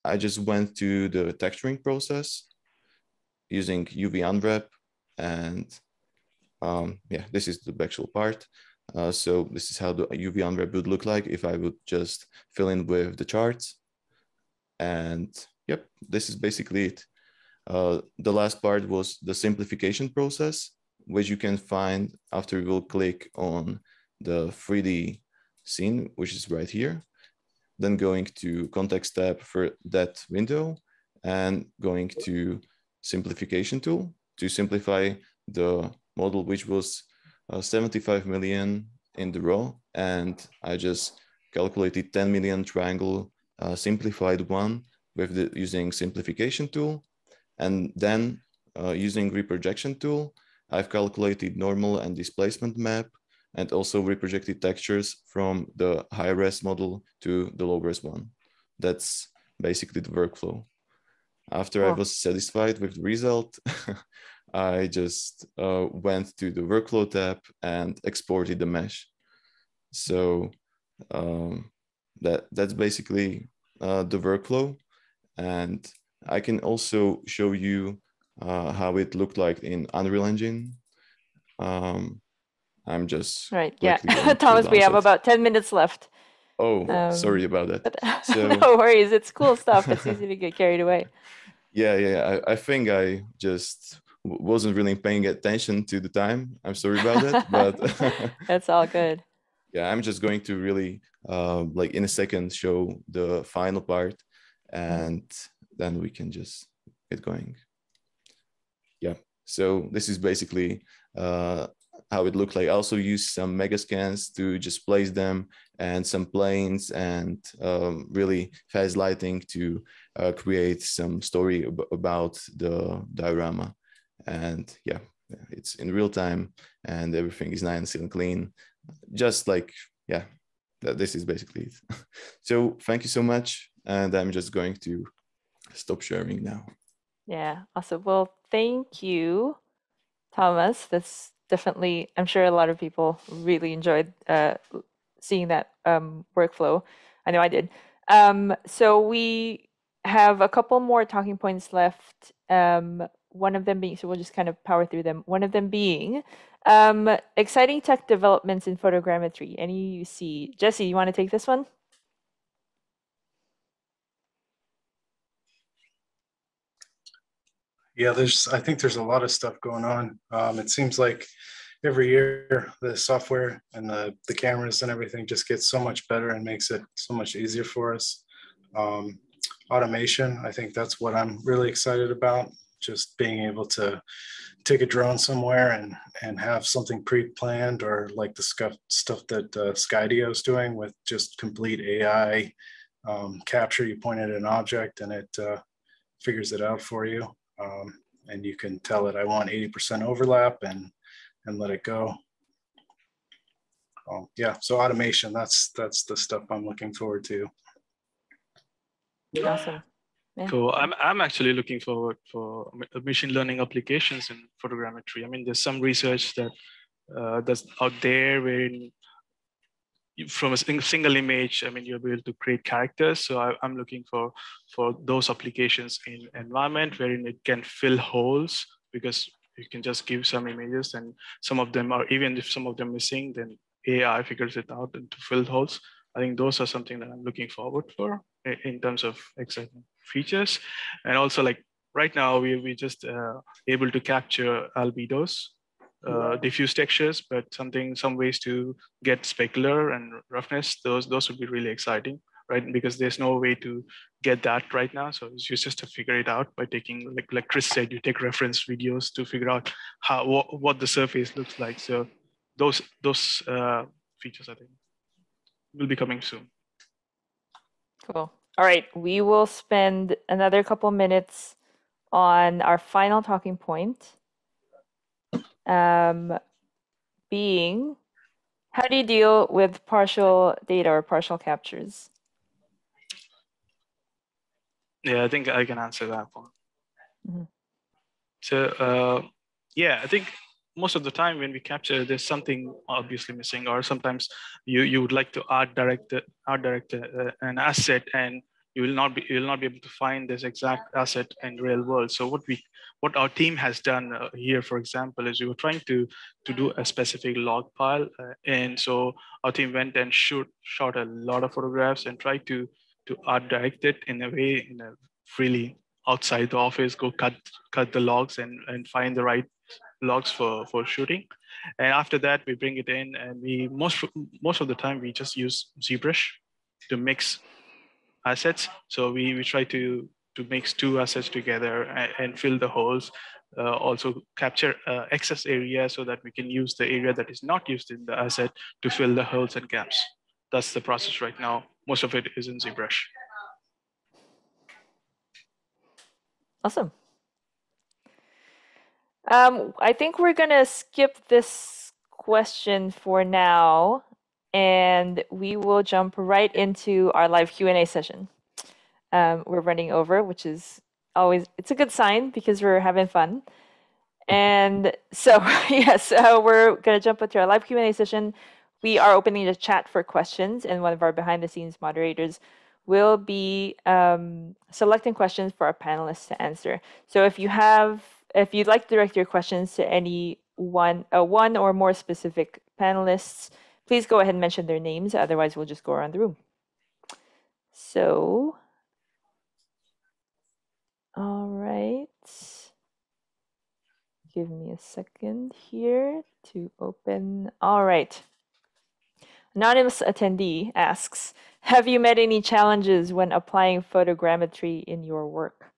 I just went to the texturing process using UV unwrap and um, yeah, this is the actual part. Uh, so this is how the UV unwrap would look like if I would just fill in with the charts. And yep, this is basically it. Uh, the last part was the simplification process, which you can find after you will click on the 3D scene, which is right here then going to context tab for that window and going to simplification tool to simplify the model, which was uh, 75 million in the raw. And I just calculated 10 million triangle uh, simplified one with the using simplification tool. And then uh, using reprojection tool, I've calculated normal and displacement map and also reprojected textures from the high res model to the low res one. That's basically the workflow. After I was satisfied with the result, <laughs> I just uh, went to the workflow tab and exported the mesh. So um, that that's basically uh, the workflow. And I can also show you uh, how it looked like in Unreal Engine. Um, I'm just right. Yeah, <laughs> Tomas, we have it. about ten minutes left. Oh, um, sorry about that. <laughs> So, no worries. It's cool stuff. It's easy to get carried away. <laughs> Yeah, yeah. I, I think I just wasn't really paying attention to the time. I'm sorry about that, but that's all good. Yeah, I'm just going to really, uh, like in a second, show the final part, and then we can just get going. Yeah. So this is basically uh, how it looked like. I also used some mega scans to just place them and some planes and um, really fast lighting to uh, create some story ab about the diorama. And yeah, it's in real time and everything is nice and clean. Just like, yeah, this is basically it. <laughs> so thank you so much. And I'm just going to stop sharing now. Yeah, awesome. Well, thank you, Tomas. That's definitely, I'm sure a lot of people really enjoyed uh, seeing that um, workflow. I know I did. Um, so we have a couple more talking points left. Um, one of them being, so we'll just kind of power through them. One of them being um, exciting tech developments in photogrammetry. Any you see? Jesse, you want to take this one? Yeah, there's. I think there's a lot of stuff going on. Um, it seems like every year the software and the, the cameras and everything just gets so much better and makes it so much easier for us. Um, automation, I think that's what I'm really excited about. Just being able to take a drone somewhere and and have something pre-planned or like the stuff stuff that uh, Skydio is doing with just complete AI um, capture. You point at an object and it uh, figures it out for you, um, and you can tell it I want 80% overlap and and let it go. Um, yeah, so automation. That's that's the stuff I'm looking forward to. Awesome. Yeah. Cool. I'm I'm actually looking forward for ma- machine learning applications in photogrammetry. I mean, there's some research that uh, that's out there wherein you- from a single image, I mean, you'll be able to create characters. So I, I'm looking for for those applications in environment wherein it can fill holes because you can just give some images and some of them are even if some of them missing, then AI figures it out and to fill holes. I think those are something that I'm looking forward for in terms of exciting features. And also like right now we we just uh, able to capture albedos, uh, diffuse textures, but something some ways to get specular and roughness. Those those would be really exciting, right? Because there's no way to get that right now. So it's just to figure it out by taking like like Chris said, you take reference videos to figure out how what, what the surface looks like. So those those uh, features I think will be coming soon. Cool. All right, we will spend another couple minutes on our final talking point. Um, being, how do you deal with partial data or partial captures? Yeah, I think I can answer that one. Mhm. So uh, yeah, I think most of the time when we capture, there's something obviously missing, or sometimes you you would like to art direct art direct uh, an asset, and you will not be you will not be able to find this exact asset in real world. So what we what our team has done uh, here, for example, is we were trying to to do a specific log pile uh, and so our team went and shoot shot a lot of photographs and tried to to art direct it in a way in a really outside the office, go cut cut the logs and and find the right logs for for shooting. And after that, we bring it in, and we most most of the time we just use ZBrush to mix assets. So we we try to to mix two assets together and, and fill the holes. Uh, also capture uh, excess area so that we can use the area that is not used in the asset to fill the holes and gaps. That's the process right now. Most of it is in ZBrush. Awesome. Um, I think we're gonna skip this question for now, and we will jump right into our live Q and A session. Um, we're running over, which is always it's a good sign because we're having fun. And so, <laughs> yes, uh, we're gonna jump into our live Q and A session. We are opening the chat for questions, and one of our behind-the-scenes moderators will be um, selecting questions for our panelists to answer. So if you have, if you'd like to direct your questions to any one, uh, one or more specific panelists, please go ahead and mention their names. Otherwise, we'll just go around the room. So, all right. Give me a second here to open. All right. Anonymous attendee asks, have you met any challenges when applying photogrammetry in your work?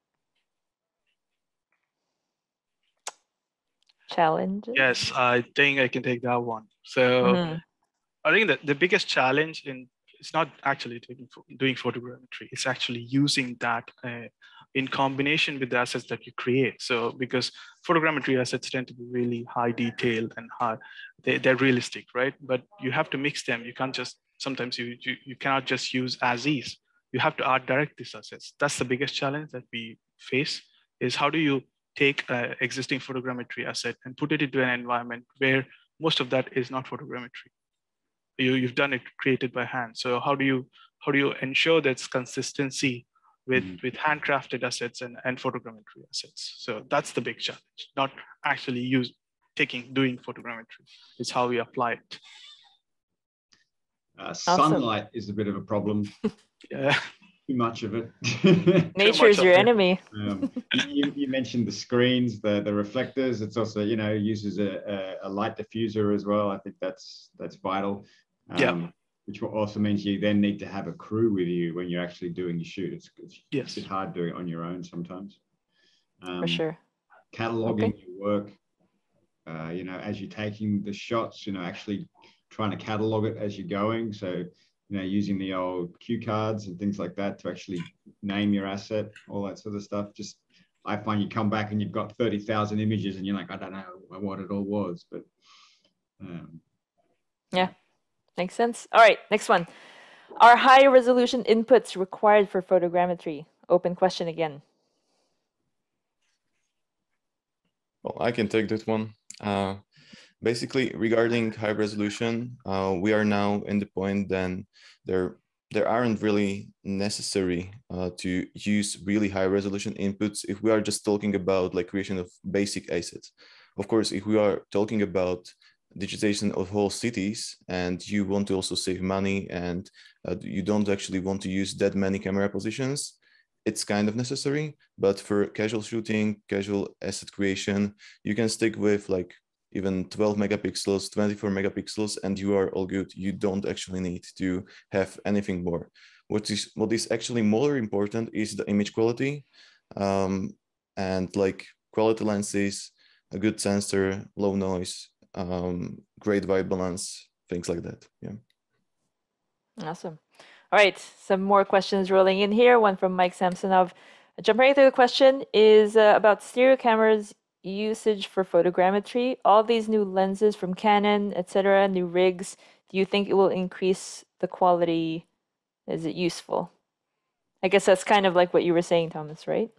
Challenges? Yes, I think I can take that one. So Mhm. I think that the biggest challenge in it's not actually taking doing photogrammetry. It's actually using that uh, in combination with the assets that you create. So because photogrammetry assets tend to be really high detailed and high, they, they're realistic, right? But you have to mix them. You can't just sometimes you you, you cannot just use as is. You have to art direct these assets. That's the biggest challenge that we face. Is how do you take existing photogrammetry asset and put it into an environment where most of that is not photogrammetry you, you've done it created by hand so how do you how do you ensure that's consistency with Mhm. with handcrafted assets and, and photogrammetry assets so that's the big challenge not actually use taking doing photogrammetry it's how we apply it Uh, Awesome. sunlight is a bit of a problem. <laughs> yeah too much of it. <laughs> Nature is your of enemy. Um, you, you mentioned the screens, the the reflectors. It's also you know uses a, a, a light diffuser as well. I think that's that's vital. Yeah. Which also means you then need to have a crew with you when you're actually doing your shoot. It's, it's Yes. it's hard doing it on your own sometimes. Um, For sure. Cataloging your work. Uh, you know, as you're taking the shots, you know, actually trying to catalog it as you're going. So you know, using the old cue cards and things like that to actually name your asset, all that sort of stuff. Just I find you come back and you've got 30,000 images and you're like, I don't know what it all was, but um, Makes sense. All right, next one. Are high resolution inputs required for photogrammetry? Open question again. Well, I can take that one. Uh, basically, regarding high resolution, uh, we are now in the point then there there aren't really necessary uh, to use really high resolution inputs if we are just talking about like creation of basic assets. Of course, if we are talking about digitization of whole cities and you want to also save money and uh, you don't actually want to use that many camera positions, it's kind of necessary. But for casual shooting, casual asset creation, you can stick with like even 12 megapixels, 24 megapixels, and you are all good. You don't actually need to have anything more. What is what is actually more important is the image quality, um, and like quality lenses, a good sensor, low noise, um, great white balance, things like that. Yeah. Awesome. All right, some more questions rolling in here. One from Mike Samsonov. Jump right through the question is uh, about stereo cameras usage for photogrammetry. All these new lenses from Canon, etc., new rigs. Do you think it will increase the quality? Is it useful? I guess that's kind of like what you were saying, Tomas, right?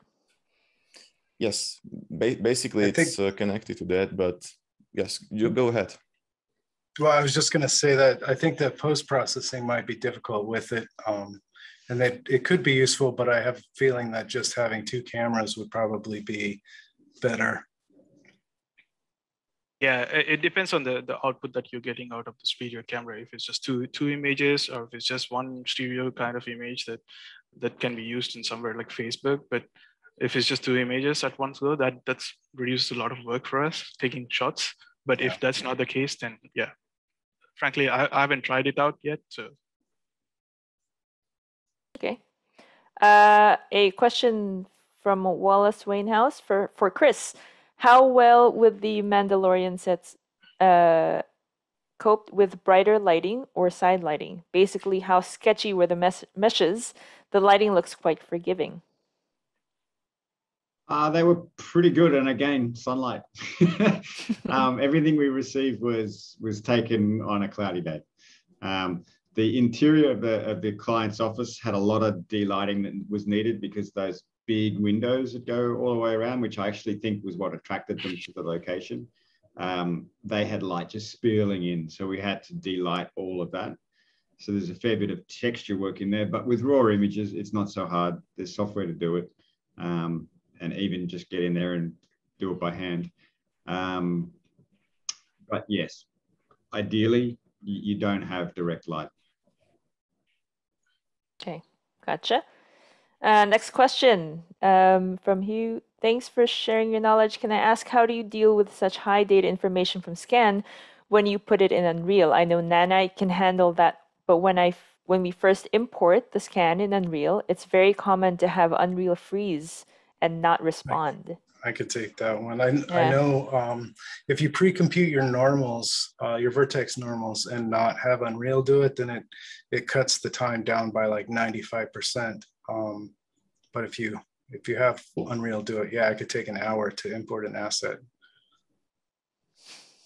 Yes. Ba- basically, I think- it's uh, connected to that, but yes, you go ahead. Well, I was just gonna say that I think that post-processing might be difficult with it. Um, and that it could be useful, but I have a feeling that just having two cameras would probably be better. Yeah, it, it depends on the, the output that you're getting out of the stereo camera. If it's just two two images, or if it's just one stereo kind of image that that can be used in somewhere like Facebook. But if it's just two images at once go, that that's reduced a lot of work for us taking shots. But Yeah. if that's not the case, then yeah, frankly, I, I haven't tried it out yet. So Okay. Uh, a question from Wallace Wainhouse for, for Chris. How well would the Mandalorian sets uh, coped with brighter lighting or side lighting? Basically, how sketchy were the mes- meshes? The lighting looks quite forgiving. Uh, they were pretty good, and again, sunlight. <laughs> um, <laughs> everything we received was was taken on a cloudy day. Um, the interior of the of the client's office had a lot of delighting that was needed because those big windows that go all the way around, which I actually think was what attracted them to the location. Um, they had light just spilling in, so we had to delight all of that. So there's a fair bit of texture work in there, but with raw images, it's not so hard. There's software to do it. Um, and even just get in there and do it by hand. Um, but yes, ideally, you, don't have direct light. Okay, gotcha. Uh, next question um, from Hugh. Thanks for sharing your knowledge. Can I ask how do you deal with such high data information from Scan when you put it in Unreal? I know Nanite can handle that, but when I when we first import the scan in Unreal, it's very common to have Unreal freeze and not respond. I could take that one. I, Yeah. I know um, if you pre-compute your normals, uh, your vertex normals and not have Unreal do it, then it, it cuts the time down by like 95%. Um, but if you, if you have Unreal do it, yeah, it could take an hour to import an asset.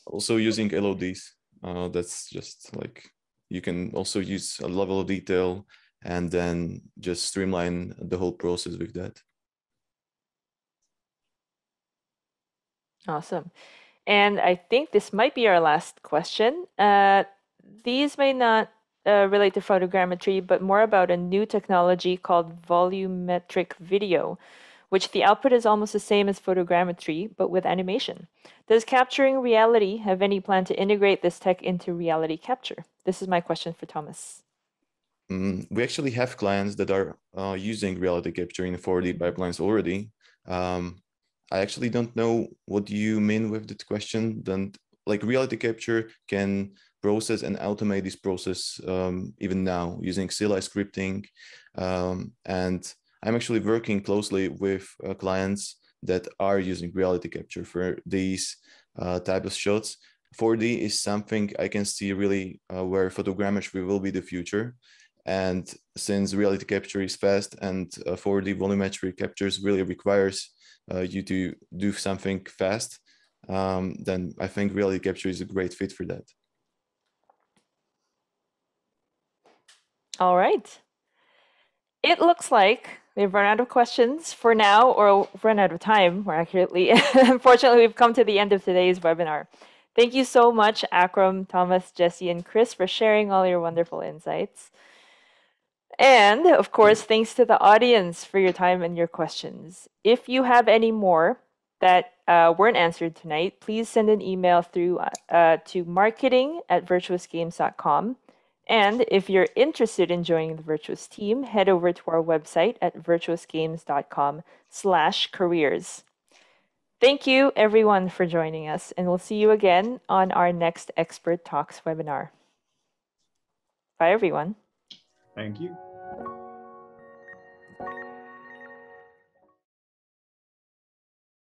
Also using LODs. Uh, that's just like you can also use a level of detail and then just streamline the whole process with that. Awesome. And I think this might be our last question. Uh, these may not uh, relate to photogrammetry, but more about a new technology called volumetric video, which the output is almost the same as photogrammetry, but with animation. Does capturing reality have any plan to integrate this tech into reality capture? This is my question for Tomas. mm, we actually have clients that are uh, using reality capture in 4D pipelines already. Um, I actually don't know what you mean with that question. Then, like reality capture can process and automate this process um, even now using CLI scripting. Um, and I'm actually working closely with uh, clients that are using reality capture for these uh, type of shots. 4D is something I can see really uh, where photogrammetry will be the future. And since reality capture is fast and 4D uh, volumetry captures really requires you to do something fast, um, then I think reality capture is a great fit for that. All right. It looks like we've run out of questions for now, or run out of time, more accurately. <laughs> Unfortunately, we've come to the end of today's webinar. Thank you so much, Akram, Tomas, Jesse, and Chris, for sharing all your wonderful insights. And of course, thanks to the audience for your time and your questions. If you have any more that uh, weren't answered tonight, please send an email through uh, uh to marketing at virtuosgames.com. And if you're interested in joining the Virtuos team, head over to our website at virtuosgames.com slash careers. Thank you everyone for joining us and we'll see you again on our next Expert Talks webinar. Bye everyone. Thank you.